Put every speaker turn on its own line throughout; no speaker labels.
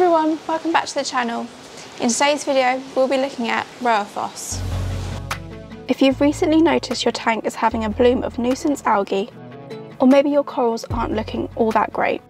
everyone, welcome back to the channel. In today's video, we'll be looking at ROWAphos. If you've recently noticed your tank is having a bloom of nuisance algae, or maybe your corals aren't looking all that great,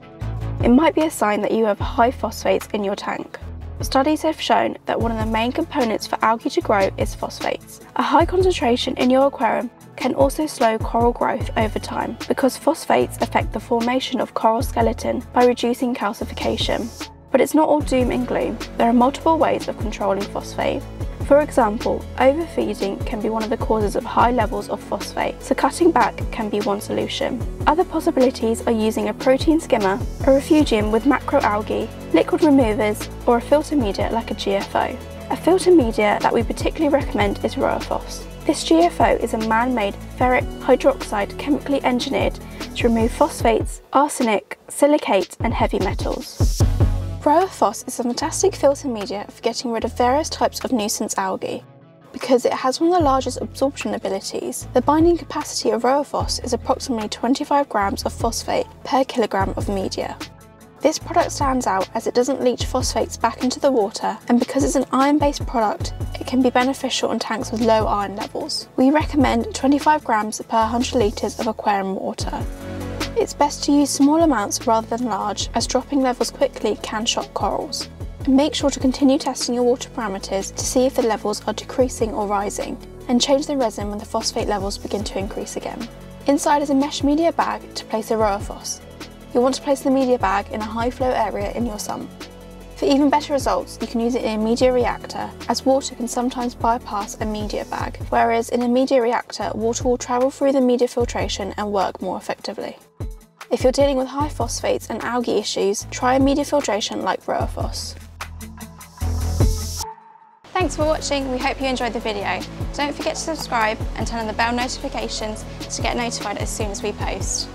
it might be a sign that you have high phosphates in your tank. Studies have shown that one of the main components for algae to grow is phosphates. A high concentration in your aquarium can also slow coral growth over time because phosphates affect the formation of coral skeleton by reducing calcification. But it's not all doom and gloom. There are multiple ways of controlling phosphate. For example, overfeeding can be one of the causes of high levels of phosphate, so cutting back can be one solution. Other possibilities are using a protein skimmer, a refugium with macroalgae, liquid removers, or a filter media like a GFO. A filter media that we particularly recommend is ROWAphos. This GFO is a man-made ferric hydroxide chemically engineered to remove phosphates, arsenic, silicate and heavy metals. ROWAphos is a fantastic filter media for getting rid of various types of nuisance algae. Because it has one of the largest absorption abilities, the binding capacity of ROWAphos is approximately 25 grams of phosphate per kilogram of media. This product stands out as it doesn't leach phosphates back into the water and because it's an iron-based product, it can be beneficial in tanks with low iron levels. We recommend 25 grams per 100 litres of aquarium water. It's best to use small amounts rather than large as dropping levels quickly can shock corals. Make sure to continue testing your water parameters to see if the levels are decreasing or rising and change the resin when the phosphate levels begin to increase again. Inside is a mesh media bag to place a ROWAphos You'll want to place the media bag in a high flow area in your sump. For even better results, you can use it in a media reactor, as water can sometimes bypass a media bag, whereas in a media reactor, water will travel through the media filtration and work more effectively. If you're dealing with high phosphates and algae issues, try a media filtration like ROWAphos. Thanks for watching, we hope you enjoyed the video. Don't forget to subscribe and turn on the bell notifications to get notified as soon as we post.